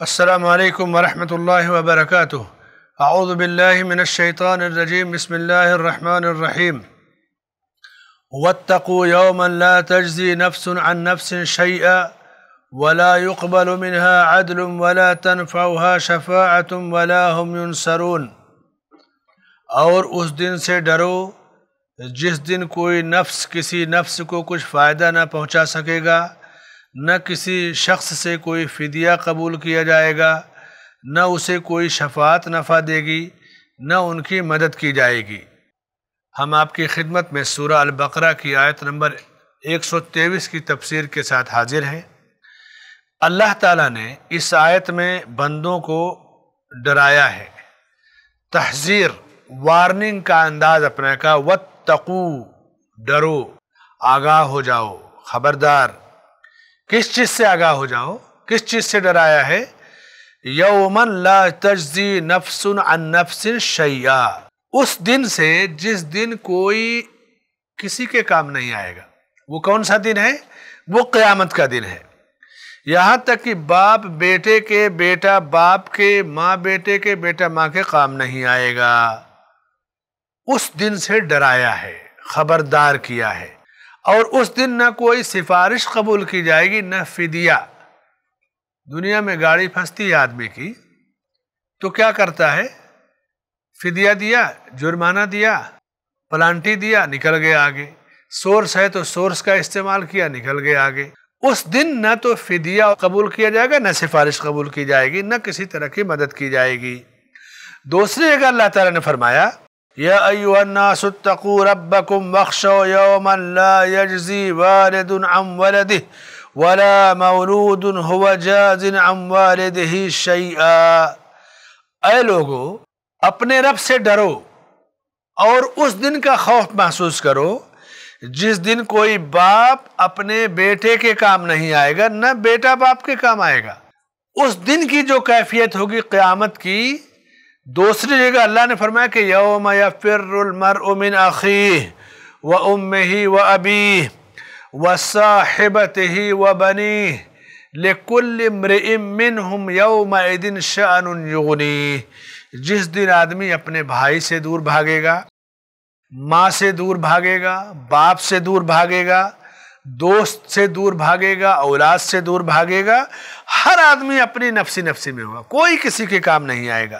السلام علیکم ورحمۃ اللہ وبرکاتہ۔ اعوذ باللہ من الشیطان الرجیم، بسم اللہ الرحمن الرحیم۔ واتقوا يوما لا تجزي نفس عن نفس شيئا ولا يقبل منها عدل ولا تنفعها شفاعة ولا هم ينصرون اور اس دن سے ڈرو جس دن کوئی نفس، کسی نفس کو کچھ فائدہ نہ پہنچا سکے گا۔ نہ کسی شخص سے کوئی فدیہ قبول کیا جائے گا، نہ اسے کوئی شفاعت نفع دے گی، نہ ان کی مدد کی جائے گی۔ ہم آپ کی خدمت میں سورہ البقرہ کی آیت نمبر ایک سو تیویس کی تفسیر کے ساتھ حاضر ہیں۔ اللہ تعالیٰ نے اس آیت میں بندوں کو ڈرایا ہے۔ تحذیر، وارننگ کا انداز اپنے کا وَتَّقُو ڈرو، آگاہ ہو جاؤ، خبردار۔ کس چیز سے آگاہ ہو جاؤ کس چیز سے ڈرایا ہے؟ یومن لا تجزی نفس عن نفس شیعہ اس دن سے جس دن کوئی کسی کے کام نہیں آئے گا۔ وہ کون سا دن ہے؟ وہ قیامت کا دن ہے۔ یہاں تک کہ باپ بیٹے کے بیٹا باپ کے، ماں بیٹے کے بیٹا ماں کے کام نہیں آئے گا۔ اس دن سے ڈرایا ہے، خبردار کیا ہے۔ اور اس دن نہ کوئی سفارش قبول کی جائے گی، نہ فدیہ۔ دنیا میں گاڑی پھنستی ہے آدمی کی، تو کیا کرتا ہے؟ فدیہ دیا، جرمانہ دیا، پلانٹی دیا، نکل گئے آگے۔ سورس ہے تو سورس کا استعمال کیا، نکل گئے آگے۔ اس دن نہ تو فدیہ قبول کیا جائے گا، نہ سفارش قبول کی جائے گی، نہ کسی طرح کی مدد کی جائے گی۔ دوسری جگہ اللہ تعالیٰ نے فرمایا يا أيها الناس اتقوا ربكم واخشوا يوما لا يجزي والد عن ولده ولا مولود هو جاز عن والده شيئا۔ اے لوگو، اپنے رب سے ڈرو اور اس دن کا خوف محسوس کرو جس دن کوئی باپ اپنے بیٹے کے کام نہیں آئے گا، نہ بیٹا باپ کے کام آئے گا۔ اس دن کی جو کیفیت ہوگی قیامت کی دوسری جگہ اللہ نے فرمایا کہ یوم یفر المرء من اخیہ و امہی و ابیہ و صاحبتہی و بنیہ لکل امرئ منہم یوم ایدن شأن یغنی جس دن آدمی اپنے بھائی سے دور بھاگے گا، ماں سے دور بھاگے گا، باپ سے دور بھاگے گا، دوست سے دور بھاگے گا، اولاد سے دور بھاگے گا، ہر آدمی اپنی نفسی نفسی میں ہوگا، کوئی کسی کے کام نہیں آئے گا۔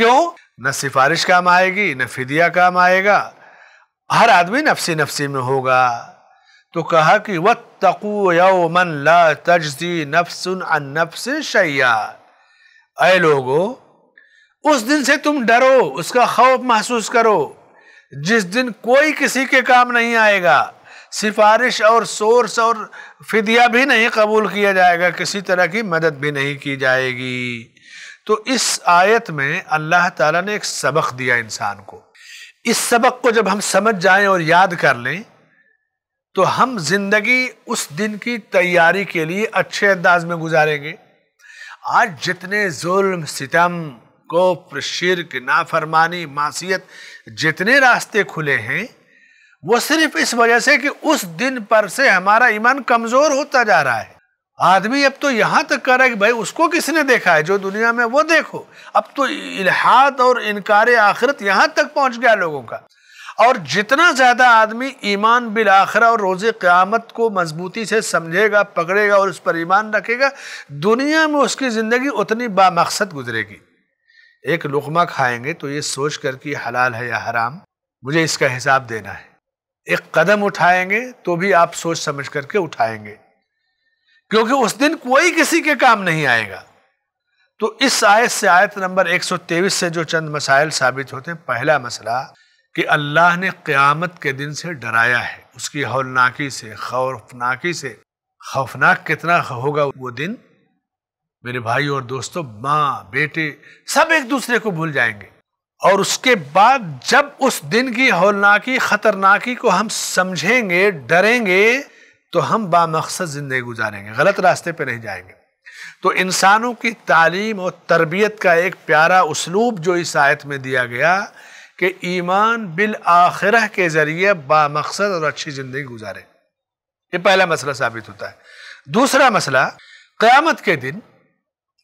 کیوں؟ نہ سفارش کام آئے گی، نہ فدیہ کام آئے گا۔ ہر آدمی نفسی نفسی میں ہوگا۔ تو کہا کہ وَاتَّقُوا يَوْمًا لَا تَجْزِي نَفْسٌ عَن نَفْسٍ شَيْعَ اے لوگو، اس دن سے تم ڈرو، اس کا خوف محسوس کرو۔ جس دن کوئی کسی کے کام نہیں آئے گا، سفارش اور سورس اور فدیہ بھی نہیں قبول کیا جائے گا، کسی طرح کی مدد بھی نہیں کی جائے گی۔ تو اس آیت میں اللہ تعالیٰ نے ایک سبق دیا انسان کو۔ اس سبق کو جب ہم سمجھ جائیں اور یاد کر لیں، تو ہم زندگی اس دن کی تیاری کے لیے اچھے انداز میں گزاریں گے۔ آج جتنے ظلم، ستم کو شرک، نافرمانی، معصیت جتنے راستے کھلے ہیں، وہ صرف اس وجہ سے کہ اس دن پر سے ہمارا ایمان کمزور ہوتا جا رہا ہے۔ آدمی اب تو یہاں تک کر رہا ہے کہ بھائی اس کو کس نے دیکھا ہے جو دنیا میں وہ دیکھو۔ اب تو الحاد اور انکار آخرت یہاں تک پہنچ گیا لوگوں کا۔ اور جتنا زیادہ آدمی ایمان بالآخرہ اور روز قیامت کو مضبوطی سے سمجھے گا، پکڑے گا اور اس پر ایمان رکھے گا، دنیا میں اس کی زندگی اتنی با مقصد گزرے گی۔ ایک لقمہ کھائیں گے تو یہ سوچ کر کہ حلال ہے یا حرام، مجھے اس کا حساب دینا ہے۔ ایک قدم اٹھائیں گے تو بھی آپ سوچ سمجھ کر کے اٹھائیں گے۔ کیونکہ اس دن کوئی کسی کے کام نہیں آئے گا۔ تو اس آیت سے آیت نمبر ایک سو تیویس سے جو چند مسائل ثابت ہوتے ہیں، پہلا مسئلہ کہ اللہ نے قیامت کے دن سے ڈرایا ہے۔ اس کی ہولناکی سے، خوفناکی سے۔ خوفناک کتنا ہوگا وہ دن؟ میرے بھائی اور دوستو ماں، بیٹے سب ایک دوسرے کو بھول جائیں گے۔ اور اس کے بعد جب اس دن کی ہولناکی، خطرناکی کو ہم سمجھیں گے، ڈریں گے تو ہم با مقصد زندگی گزاریں گے، غلط راستے پہ نہیں جائیں گے۔ تو انسانوں کی تعلیم اور تربیت کا ایک پیارا اسلوب جو اس آیت میں دیا گیا کہ ایمان بالآخرہ کے ذریعے با مقصد اور اچھی زندگی گزارے یہ پہلا مسئلہ ثابت ہوتا ہے۔ دوسرا مسئلہ، قیامت کے دن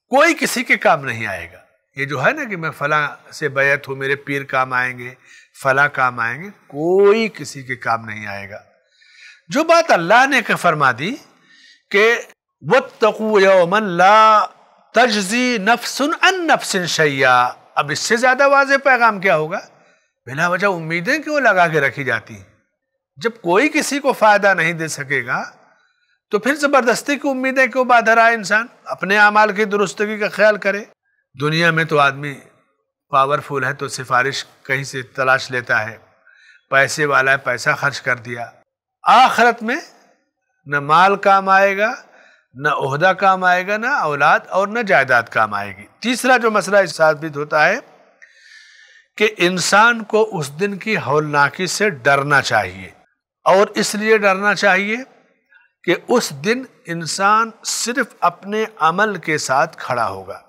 کوئی کسی کے کام نہیں آئے گا۔ یہ جو ہے نا کہ میں فلاں سے بیعت ہوں، میرے پیر کام آئیں گے، فلاں کام آئیں گے، کوئی کسی کے کام نہیں آئے گا۔ جو بات اللہ نے فرما دی کہ وَاتَّقُوا يَوْمًا لَا تَجْزِي نَفْسٌ عَن نَفْسٍ شَيَّا اب اس سے زیادہ واضح پیغام کیا ہوگا؟ بلا وجہ امیدیں کیوں لگا کے رکھی جاتی ہیں؟ جب کوئی کسی کو فائدہ نہیں دے سکے گا، تو پھر زبردستی کی امیدیں کیوں بادھر آئے انسان؟ اپنے اعمال کی درستگی کا خیال کرے۔ دنیا میں تو آدمی پاورفل ہے تو سفارش کہیں سے تلاش لیتا ہے۔ پیسے والا ہے، پیسہ خرچ کر دیا۔ آخرت میں نہ مال کام آئے گا، نہ عہدہ کام آئے گا، نہ اولاد اور نہ جائیداد کام آئے گی۔ تیسرا جو مسئلہ اس ثابت ہوتا ہے کہ انسان کو اس دن کی ہولناکی سے ڈرنا چاہیے۔ اور اس لیے ڈرنا چاہیے کہ اس دن انسان صرف اپنے عمل کے ساتھ کھڑا ہوگا۔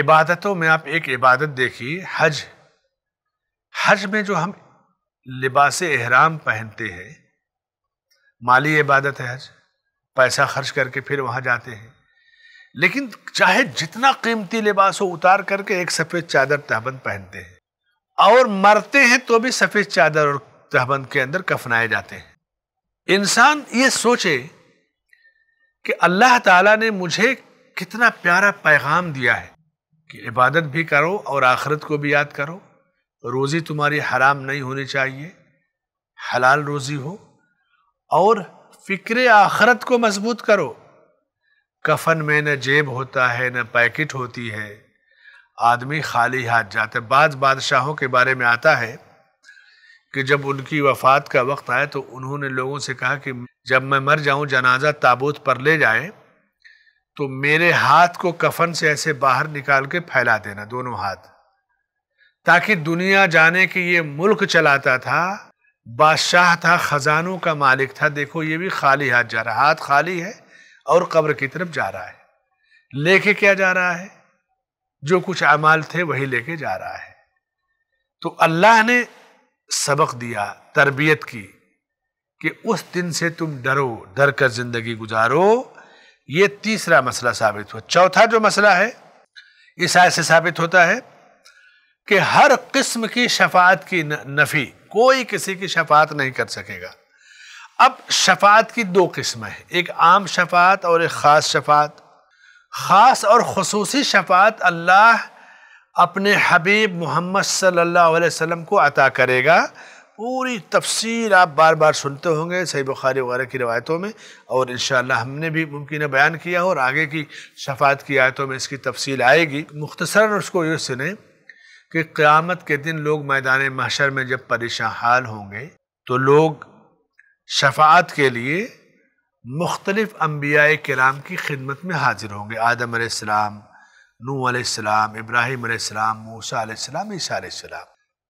عبادتوں میں آپ ایک عبادت دیکھیے، حج۔ حج میں جو ہم لباس احرام پہنتے ہیں مالی عبادت ہے حج، پیسہ خرچ کر کے پھر وہاں جاتے ہیں۔ لیکن چاہے جتنا قیمتی لباس ہو، اتار کر کے ایک سفید چادر تہبند پہنتے ہیں۔ اور مرتے ہیں تو بھی سفید چادر اور تہبند کے اندر کفنائے جاتے ہیں۔ انسان یہ سوچے کہ اللہ تعالیٰ نے مجھے کتنا پیارا پیغام دیا ہے کہ عبادت بھی کرو اور آخرت کو بھی یاد کرو۔ روزی تمہاری حرام نہیں ہونی چاہیے۔ حلال روزی ہو۔ اور فکر آخرت کو مضبوط کرو۔ کفن میں نہ جیب ہوتا ہے، نہ پیکٹ ہوتی ہے۔ آدمی خالی ہاتھ جاتا ہے بعض بادشاہوں کے بارے میں آتا ہے کہ جب ان کی وفات کا وقت آئے تو انہوں نے لوگوں سے کہا کہ جب میں مر جاؤں، جنازہ تابوت پر لے جائے تو میرے ہاتھ کو کفن سے ایسے باہر نکال کے پھیلا دینا، دونوں ہاتھ۔ تاکہ دنیا جانے کی یہ ملک چلاتا تھا۔ بادشاہ تھا، خزانوں کا مالک تھا۔ دیکھو، یہ بھی خالی ہاتھ جا رہا ہاتھ خالی ہے اور قبر کی طرف جا رہا ہے۔ لے کے کیا جا رہا ہے؟ جو کچھ اعمال تھے وہی لے کے جا رہا ہے۔ تو اللہ نے سبق دیا، تربیت کی کہ اس دن سے تم ڈرو، ڈر کر زندگی گزارو۔ یہ تیسرا مسئلہ ثابت ہوا۔ چوتھا جو مسئلہ ہے، اس آئے سے ثابت ہوتا ہے کہ ہر قسم کی شفاعت کی نفی کوئی کسی کی شفاعت نہیں کر سکے گا۔ اب شفاعت کی دو قسمیں ہیں، ایک عام شفاعت اور ایک خاص شفاعت۔ خاص اور خصوصی شفاعت اللہ اپنے حبیب محمد صلی اللہ علیہ وسلم کو عطا کرے گا۔ پوری تفصیل آپ بار بار سنتے ہوں گے صحیح بخاری وغیرہ کی روایتوں میں، اور انشاءاللہ ہم نے بھی ممکنہ بیان کیا اور آگے کی شفاعت کی آیتوں میں اس کی تفصیل آئے گی۔ مختصراً اس کو یہ سنیں۔ کہ قیامت کے دن لوگ میدان محشر میں جب پریشان حال ہوں گے، تو لوگ شفاعت کے لیے مختلف انبیاء کرام کی خدمت میں حاضر ہوں گے۔ آدم علیہ السلام نو علیہ السلام، ابراہیم علیہ السلام، موسیٰ علیہ السلام، عیسیٰ علیہ السلام۔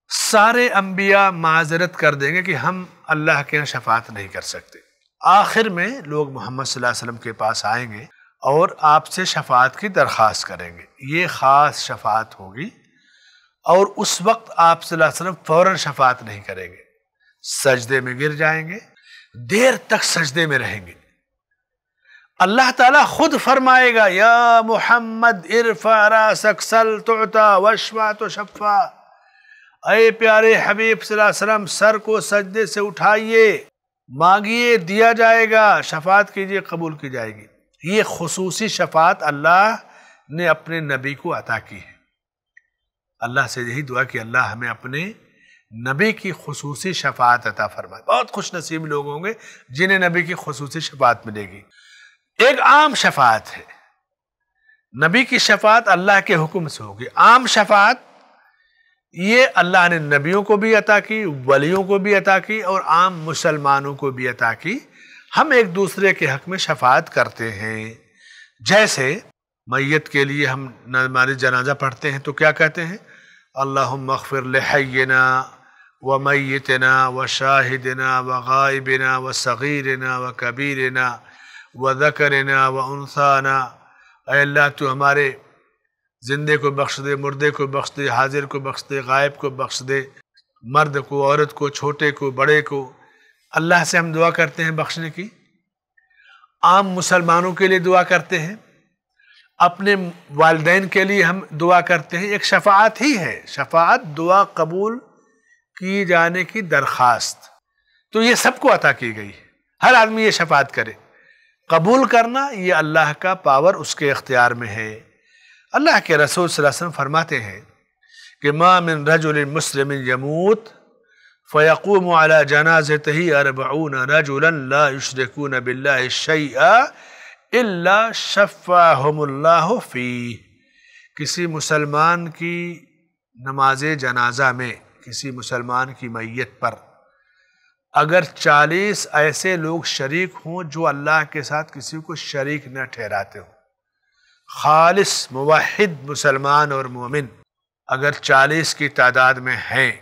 سارے انبیاء معذرت کر دیں گے کہ ہم اللہ کے شفاعت نہیں کر سکتے۔ آخر میں لوگ محمد صلی اللہ علیہ وسلم کے پاس آئیں گے اور آپ سے شفاعت کی درخواست کریں گے۔ یہ خاص شفاعت ہوگی اور اس وقت آپ صلی اللہ علیہ وسلم فوراً شفاعت نہیں کریں گے۔ سجدے میں گر جائیں گے، دیر تک سجدے میں رہیں گے۔ اللہ تعالیٰ خود فرمائے گا، یا محمد ارفع راسک، سل تعتا وشفا تو شفا اے پیارے حبیب صلی اللہ علیہ وسلم، سر کو سجدے سے اٹھائیے، مانگیے، دیا جائے گا، شفاعت کیجیے قبول کی جائے گی۔ یہ خصوصی شفاعت اللہ نے اپنے نبی کو عطا کی ہے۔ اللہ سے یہی دعا کہ اللہ ہمیں اپنے نبی کی خصوصی شفاعت عطا فرمائے۔ بہت خوش نصیب لوگ ہوں گے جنہیں نبی کی خصوصی شفاعت ملے گی۔ ایک عام شفاعت ہے۔ نبی کی شفاعت اللہ کے حکم سے ہوگی۔ عام شفاعت یہ اللہ نے نبیوں کو بھی عطا کی، ولیوں کو بھی عطا کی اور عام مسلمانوں کو بھی عطا کی۔ ہم ایک دوسرے کے حق میں شفاعت کرتے ہیں۔ جیسے میت کے لیے ہم ہماری جنازہ پڑھتے ہیں تو کیا کہتے ہیں؟ اللہم اغفر لحینا و میتنا و شاہدنا و غائبنا و صغیرنا و کبیرنا و و اے اللہ تو ہمارے زندے کو بخش دے، مردے کو بخش دے، حاضر کو بخش دے، غائب کو بخش دے، مرد کو، عورت کو، چھوٹے کو، بڑے کو، اللہ سے ہم دعا کرتے ہیں بخشنے کی؟ عام مسلمانوں کے لیے دعا کرتے ہیں۔ اپنے والدین کے لیے ہم دعا کرتے ہیں، ایک شفاعت ہی ہے۔ شفاعت، دعا قبول کی جانے کی درخواست۔ تو یہ سب کو عطا کی گئی۔ ہر آدمی یہ شفاعت کرے۔ قبول کرنا یہ اللہ کا پاور اس کے اختیار میں ہے۔ اللہ کے رسول صلی اللہ علیہ وسلم فرماتے ہیں کہ ما من رجل مسلم یموت فیقوم على جنازته اربعون رجلا لا يشركون بالله شيئا الا شفاهم اللہ فی، کسی مسلمان کی نماز جنازہ میں، کسی مسلمان کی میت پر۔ اگر چالیس ایسے لوگ شریک ہوں جو اللہ کے ساتھ کسی کو شریک نہ ٹھہراتے ہوں۔ خالص، موحد مسلمان اور مومن اگر چالیس کی تعداد میں ہیں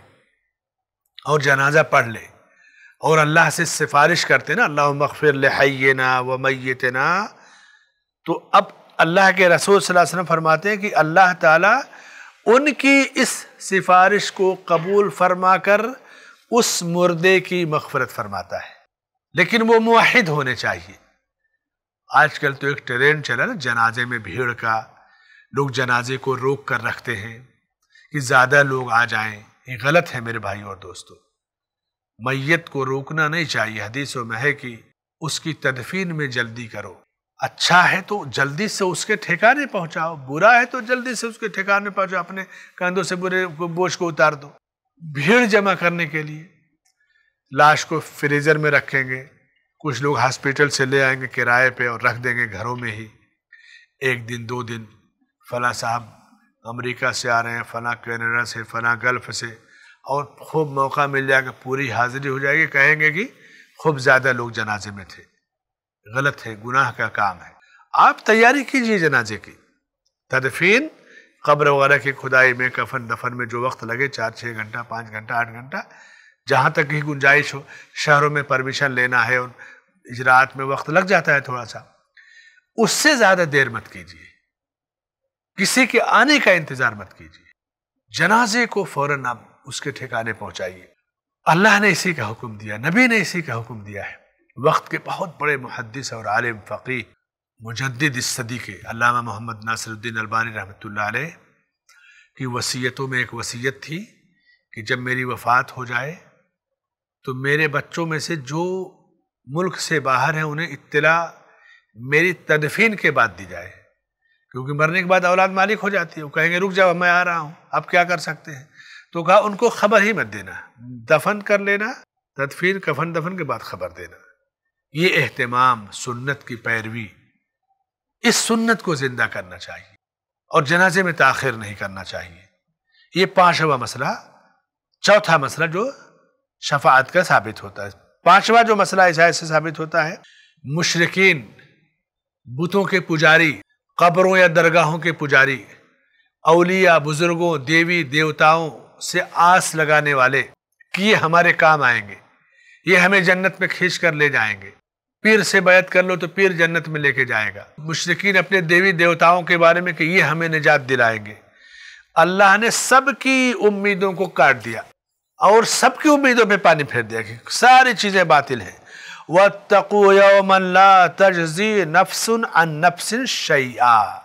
اور جنازہ پڑھ لے اور اللہ سے سفارش کرتے نا اللہ مغفر لحینا و میتنا تو اب اللہ کے رسول صلی اللہ علیہ وسلم فرماتے ہیں کہ اللہ تعالیٰ ان کی اس سفارش کو قبول فرما کر اس مردے کی مغفرت فرماتا ہے۔ لیکن وہ موحد ہونے چاہیے۔ آج کل تو ایک ٹرین چلا نا، جنازے میں بھیڑ کا۔ لوگ جنازے کو روک کر رکھتے ہیں کہ زیادہ لوگ آ جائیں۔ یہ غلط ہے میرے بھائی اور دوستو۔ میت کو روکنا نہیں چاہیے، حدیثوں میں ہے کہ اس کی تدفین میں جلدی کرو۔ اچھا ہے تو جلدی سے اس کے ٹھکانے پہنچاؤ، برا ہے تو جلدی سے اس کے ٹھکانے پہنچاؤ، اپنے کندھوں سے برے بوجھ کو اتار دو۔ بھیڑ جمع کرنے کے لیے لاش کو فریزر میں رکھیں گے۔ کچھ لوگ ہاسپٹل سے لے آئیں گے کرائے پہ اور رکھ دیں گے گھروں میں ہی۔ ایک دن، دو دن، فلاں صاحب امریکہ سے آ رہے ہیں، فلاں کینیڈا سے، فلاں گلف سے۔ اور خوب موقع مل جائے گا، پوری حاضری ہو جائے گی۔ کہیں گے کہ خوب زیادہ لوگ جنازے میں تھے۔ غلط ہے، گناہ کا کام ہے۔ آپ تیاری کیجیے جنازے کی۔ تدفین، قبر وغیرہ کی کھدائی میں، کفن دفن میں جو وقت لگے، چار، چھ گھنٹہ، پانچ گھنٹہ، آٹھ گھنٹہ، جہاں تک ہی گنجائش ہو، شہروں میں پرمیشن لینا ہے اور اجراعات میں وقت لگ جاتا ہے تھوڑا سا۔ اس سے زیادہ دیر مت کیجیے کسی کے آنے کا انتظار مت کیجیے جنازے کو فوراً آپ اس کے ٹھکانے پہنچائیے۔ اللہ نے اسی کا حکم دیا، نبی نے اسی کا حکم دیا ہے۔ وقت کے بہت بڑے محدث اور عالم فقی مجدد اس صدی کے علامہ محمد ناصر الدین البانی رحمۃ اللہ علیہ کی وسیعتوں میں ایک وسیعت تھی کہ جب میری وفات ہو جائے تو میرے بچوں میں سے جو ملک سے باہر ہیں انہیں اطلاع میری تدفین کے بعد دی جائے، کیونکہ مرنے کے بعد اولاد مالک ہو جاتی ہے، وہ کہیں گے رک جاؤ، میں آ رہا ہوں، اب کیا کر سکتے ہیں؟ تو کہا ان کو خبر ہی مت دینا، دفن کر لینا، تدفین کفن دفن کے بعد خبر دینا۔ یہ اہتمام سنت کی پیروی اس سنت کو زندہ کرنا چاہیے اور جنازے میں تاخیر نہیں کرنا چاہیے۔ یہ پانچواں مسئلہ، چوتھا مسئلہ جو شفاعت کا ثابت ہوتا ہے۔ پانچواں جو مسئلہ اس سے ثابت ہوتا ہے مشرقین بتوں کے پجاری، قبروں یا درگاہوں کے پجاری، اولیاء، بزرگوں، دیوی، دیوتاؤں سے آس لگانے والے، کہ یہ ہمارے کام آئیں گے۔ یہ ہمیں جنت میں کھینچ کر لے جائیں گے۔ پیر سے بیعت کر لو تو پیر جنت میں لے کے جائے گا۔ مشرقین اپنے دیوی دیوتاؤں کے بارے میں کہ یہ ہمیں نجات دلائیں گے۔ اللہ نے سب کی امیدوں کو کاٹ دیا اور سب کی امیدوں پہ پانی پھیر دیا کہ ساری چیزیں باطل ہیں۔ وَاتَّقُوا يَوْمًا لَا تَجْزِي نَفْسٌ عَن نَفْسٍ شَيْعًا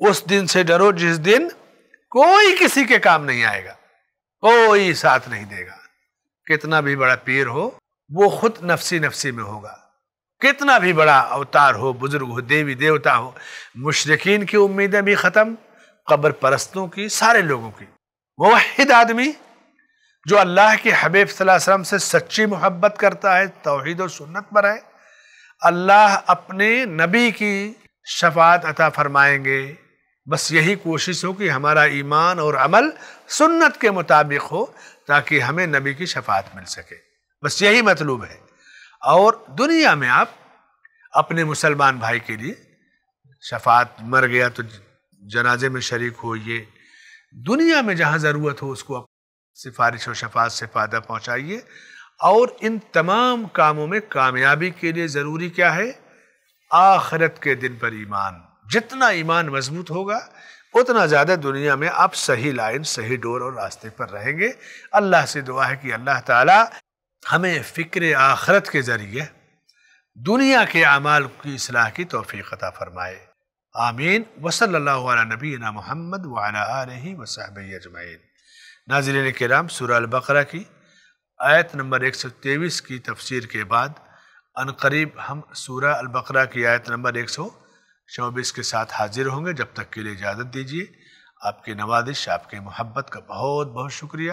اس دن سے ڈرو جس دن کوئی کسی کے کام نہیں آئے گا، کوئی ساتھ نہیں دے گا۔ کتنا بھی بڑا پیر ہو، وہ خود نفسی نفسی میں ہوگا۔ کتنا بھی بڑا اوتار ہو، بزرگ ہو، دیوی دیوتا ہو، مشرقین کی امیدیں بھی ختم، قبر پرستوں کی، سارے لوگوں کی۔ موحد آدمی جو اللہ کے حبیب صلی اللہ علیہ وسلم سے سچی محبت کرتا ہے، توحید و سنت پر ہے، اللہ اپنے نبی کی شفاعت عطا فرمائیں گے۔ بس یہی کوشش ہو کہ ہمارا ایمان اور عمل سنت کے مطابق ہو، تاکہ ہمیں نبی کی شفاعت مل سکے۔ بس یہی مطلوب ہے۔ اور دنیا میں آپ اپنے مسلمان بھائی کے لیے شفاعت، مر گیا تو جنازے میں شریک ہوئیے دنیا میں جہاں ضرورت ہو اس کو سفارش و شفاعت سے فائدہ پہنچائیے۔ اور ان تمام کاموں میں کامیابی کے لیے ضروری کیا ہے؟ آخرت کے دن پر ایمان۔ جتنا ایمان مضبوط ہوگا، اتنا زیادہ دنیا میں آپ صحیح لائن، صحیح ڈور اور راستے پر رہیں گے۔ اللہ سے دعا ہے کہ اللہ تعالی ہمیں فکر آخرت کے ذریعے دنیا کے اعمال کی اصلاح کی توفیق عطا فرمائے۔ آمین۔ وصلی اللہ علیہ نبینا محمد علیہ وصحبہ اجمعین۔ ناظرین کرام، سورہ البقرہ کی آیت نمبر ایک سو تیویس کی تفسیر کے بعد ان قریب ہم سورہ البقرہ کی آیت نمبر ایک سو چوبیس کے ساتھ حاضر ہوں گے۔ جب تک کے لیے اجازت دیجیے، آپ کی نوازش، آپ کی محبت کا بہت بہت شکریہ۔